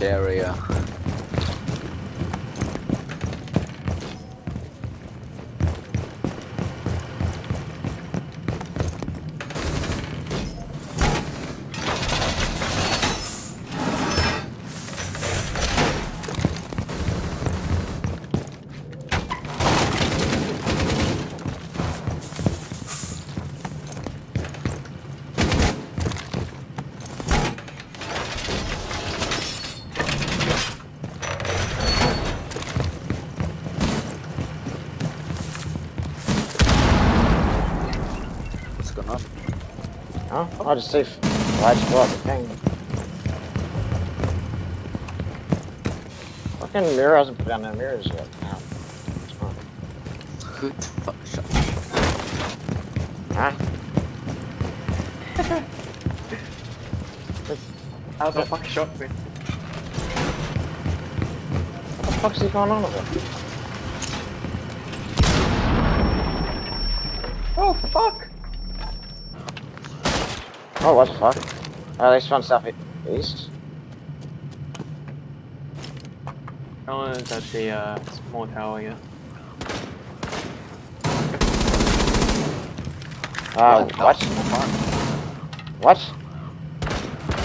carrier. Huh? I'll just see if why'd you blow the thing. Fucking Mira hasn't put down no mirrors yet. No. It's fine. Who the fuck shot? Huh? How the fuck shot me? What the fuck's he going on with it? Oh fuck! Oh, what the fuck? Oh, they spawned south east. That one's at the uh, small tower, yeah. Uh, the what? fuck? What?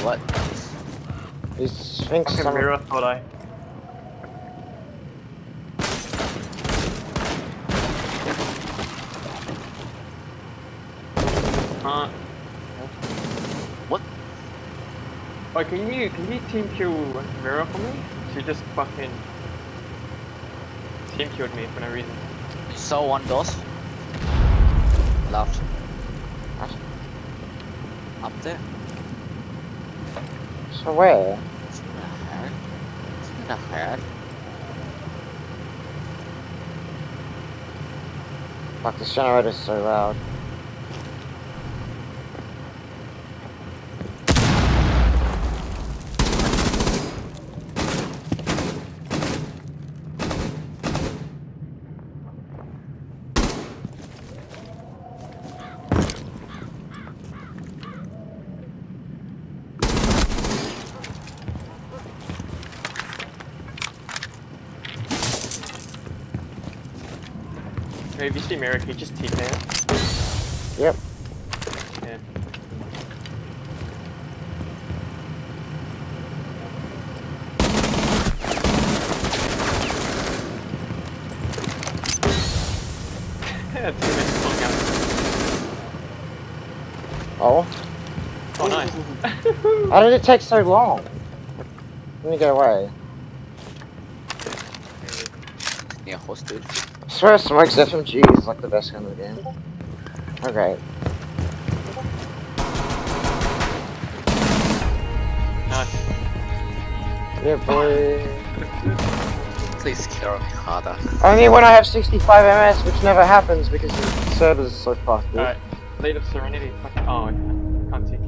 What? These Sphinx Fucking some- mirror thought I. Uh, What? Wait, can you can you team kill Mira for me? She just fucking team killed me for no reason. You saw one doors? Left. What? Up there? So where? It's in the head. It's in the head. Fuck, this generator's so loud. Hey, if you see Mira, can you just TK her? Yep. Yeah. Yeah, two minutes long gun. Oh? Oh, nice. How did it take so long? Let me go away. Yeah, hostage. I swear Smokes FMG is like the best gun in the game. Okay. nice. Yeah, boy. Please kill me harder. Only when I have 65 MS, which never happens because the server's so fucked. Alright, Lead of Serenity. Fuck. Oh, okay. Can't see.